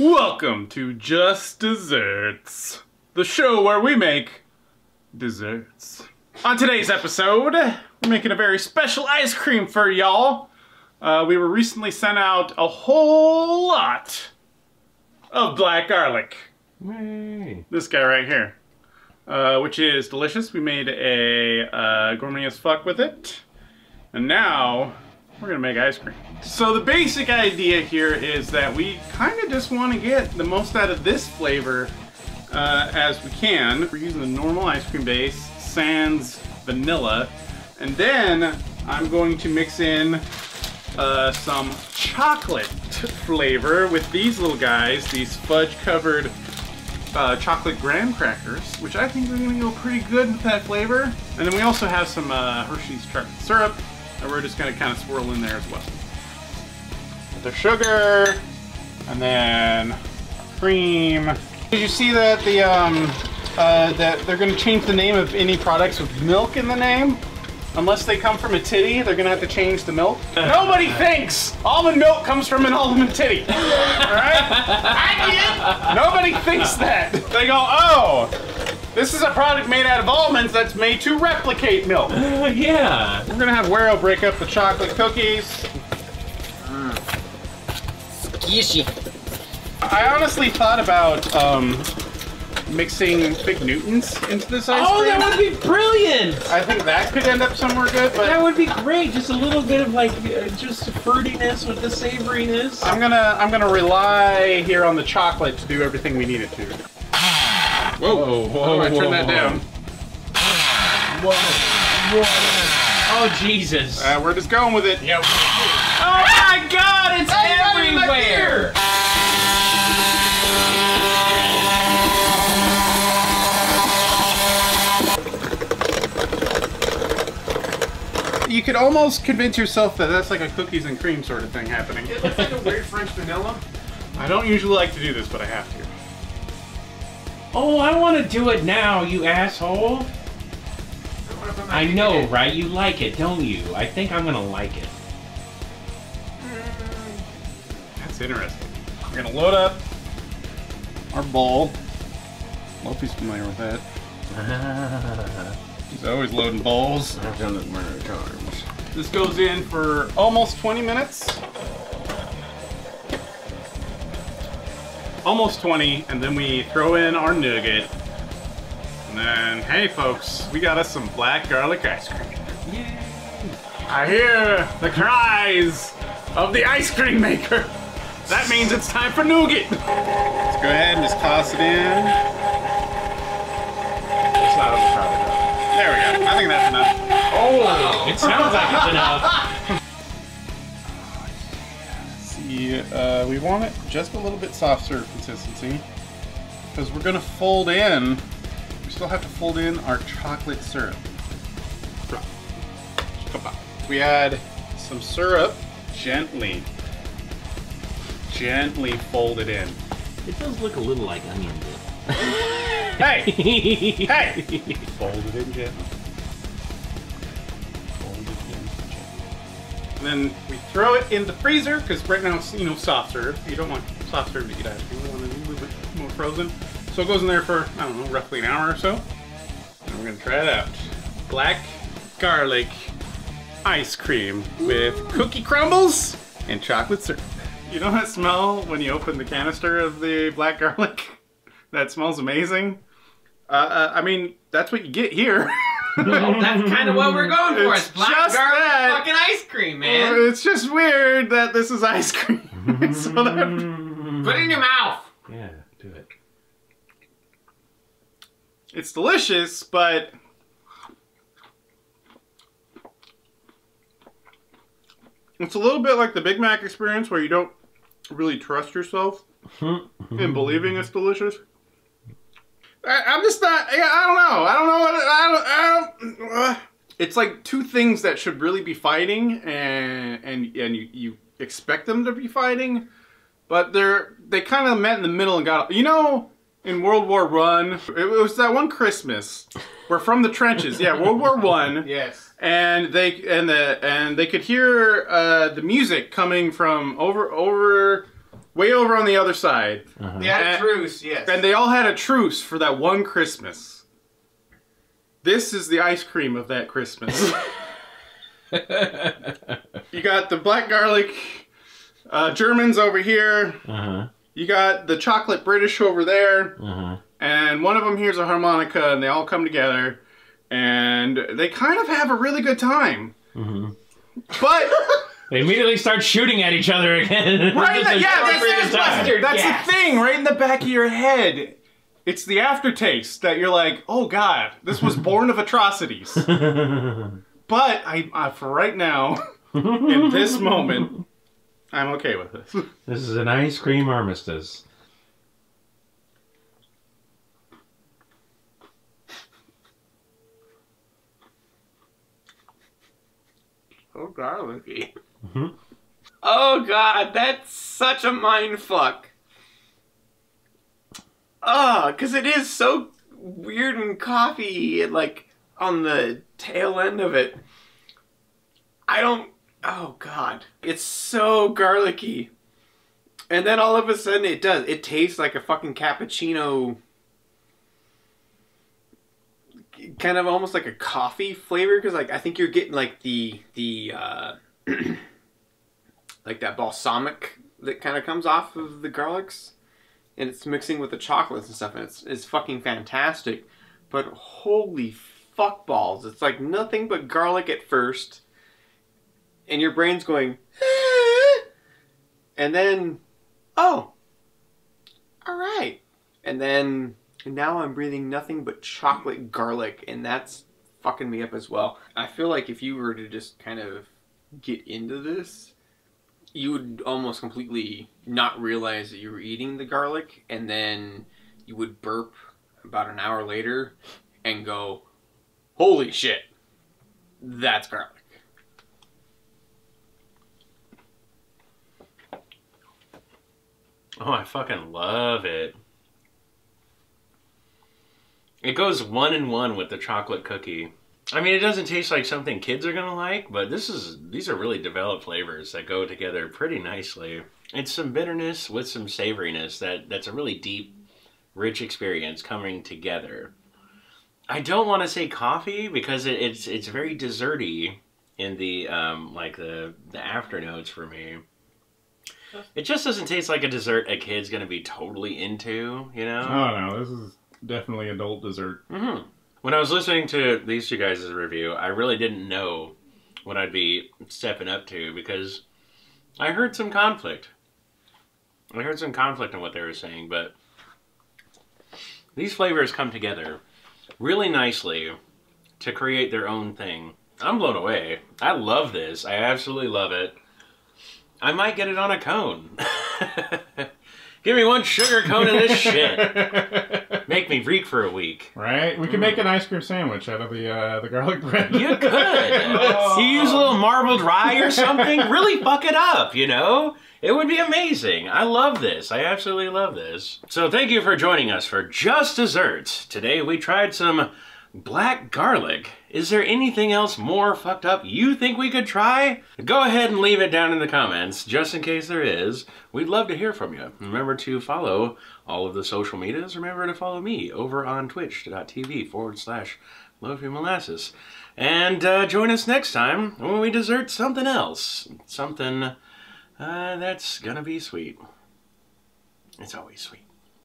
Welcome to Just Desserts, the show where we make desserts. On today's episode, we're making a very special ice cream for y'all. Uh, we were recently sent out a whole lot of black garlic. Yay. This guy right here, uh, which is delicious. We made a uh, gourmet as fuck with it. And now we're gonna make ice cream. So the basic idea here is that we kind of just want to get the most out of this flavor uh, as we can. We're using the normal ice cream base, sans vanilla, and then I'm going to mix in uh, some chocolate flavor with these little guys, these fudge covered uh, chocolate graham crackers, which I think are gonna go pretty good with that flavor. And then we also have some uh, Hershey's chocolate syrup that we're just gonna kind of swirl in there as well. With the sugar, and then cream. Did you see that the um, uh, that they're gonna change the name of any products with milk in the name? Unless they come from a titty, they're gonna have to change the milk. Nobody thinks almond milk comes from an almond titty. Alright? I did! Nobody thinks that. They go, oh, this is a product made out of almonds that's made to replicate milk. Uh, yeah. We're gonna have Wero break up the chocolate cookies. Squishy. I honestly thought about um, mixing Fig Newtons into this ice Oh, cream. Oh, that would be brilliant. I think that could end up somewhere good, but That would be great. Just a little bit of like, uh, just the fruitiness with the savoriness. I'm gonna I'm gonna rely here on the chocolate to do everything we need it to. Whoa, whoa, I turned whoa, that whoa. down. Whoa. Whoa. Oh Jesus. Uh, we're just going with it. Yep. Oh my God! It's everywhere. You could almost convince yourself that that's like a cookies and cream sort of thing happening. It looks like a weird French vanilla. I don't usually like to do this, but I have to. Oh, I want to do it now, you asshole. I know, right? You like it, don't you? I think I'm gonna like it. That's interesting. We're gonna load up our bowl. Loafy's familiar with that. He's always loading bowls. I've done it many times. This goes in for almost 20 minutes. Almost 20, and then we throw in our nougat. And then, hey folks, we got us some black garlic ice cream. Yay! I hear the cries of the ice cream maker. That means it's time for nougat. Let's go ahead and just toss it in. It's not overcrowded. There we go. I think that's enough. Oh, it sounds like it's enough. Uh, we want it just a little bit soft serve consistency because we're gonna fold in. We still have to fold in our chocolate syrup. We add some syrup gently, gently fold it in. It does look a little like onion dip. Hey, hey! Fold it in gently. And then we throw it in the freezer because right now it's you know soft serve. You don't want soft serve to eat out. You want it a little bit more frozen. So it goes in there for I don't know roughly an hour or so. And we're gonna try it out. Black garlic ice cream with cookie crumbles and chocolate syrup. You know that smell when you open the canister of the black garlic? That smells amazing. Uh, uh, I mean, that's what you get here. That's kind of what we're going for. It's It's black just garlic that. fucking ice cream, man. Oh, it's just weird that this is ice cream. so that, Put it in your mouth. Yeah, do it. it's delicious, but it's a little bit like the Big Mac experience where you don't really trust yourself hmm. in believing it's delicious. I, I'm just not. yeah, I don't know. I don't know what. I don't. I don't uh, it's like two things that should really be fighting, and and and you you expect them to be fighting, but they're they kind of met in the middle and got. You know, in World War One, it was that one Christmas. We're from the trenches. Yeah, World War One Yes. and they and the and they could hear uh, the music coming from over over way over on the other side. Uh-huh. They had a truce, yes. And they all had a truce for that one Christmas. This is the ice cream of that Christmas. you got the black garlic uh, Germans over here. uh-huh. You got the chocolate British over there. Uh-huh. And one of them here's a harmonica, and they all come together. And they kind of have a really good time. Mhm. But, They immediately start shooting at each other again. right? Just yeah, that's, period that's, of time. that's gas. the thing, right in the back of your head. It's the aftertaste that you're like, oh god, this was born of atrocities. But I, uh, for right now, in this moment, I'm okay with this. This is an ice cream armistice. Oh, garlicky. Mhm. Oh god, that's such a mind fuck. Oh, because it is so weird and coffee, like on the tail end of it. I don't. Oh god, it's so garlicky. And then all of a sudden it does. It tastes like a fucking cappuccino. Kind of almost like a coffee flavor because like I think you're getting like the the uh like that balsamic that kind of comes off of the garlics, and it's mixing with the chocolates and stuff, and it's it's fucking fantastic. But holy fuck balls, it's like nothing but garlic at first, and your brain's going, "Ah," and then, oh, all right, and then and now I'm breathing nothing but chocolate garlic, and that's fucking me up as well. I feel like if you were to just kind of get into this, you would almost completely not realize that you were eating the garlic, and then you would burp about an hour later and go, Holy shit, that's garlic. Oh, I fucking love it. It goes one in one with the chocolate cookie. I mean, it doesn't taste like something kids are gonna like, but this is these are really developed flavors that go together pretty nicely. It's some bitterness with some savoriness that that's a really deep, rich experience coming together. I don't want to say coffee because it, it's it's very desserty in the um like the the after notes for me. It just doesn't taste like a dessert a kid's gonna be totally into, you know. Oh no, this is definitely adult dessert. hmm When I was listening to these two guys' review, I really didn't know what I'd be stepping up to because I heard some conflict. I heard some conflict in what they were saying, but these flavors come together really nicely to create their own thing. I'm blown away. I love this. I absolutely love it. I might get it on a cone. Give me one sugar cone of this shit. Make me reek for a week. Right? We could make an ice cream sandwich out of the uh, the garlic bread. You could. you use a little marbled rye or something. Really fuck it up, you know? It would be amazing. I love this. I absolutely love this. So thank you for joining us for Just Desserts. Today we tried some black garlic. Is there anything else more fucked up you think we could try? Go ahead and leave it down in the comments, just in case there is. We'd love to hear from you. Remember to follow all of the social medias. Remember to follow me over on twitch.tv forward slash Loafy Molasses. And uh, join us next time when we dessert something else. Something uh, that's gonna be sweet. It's always sweet.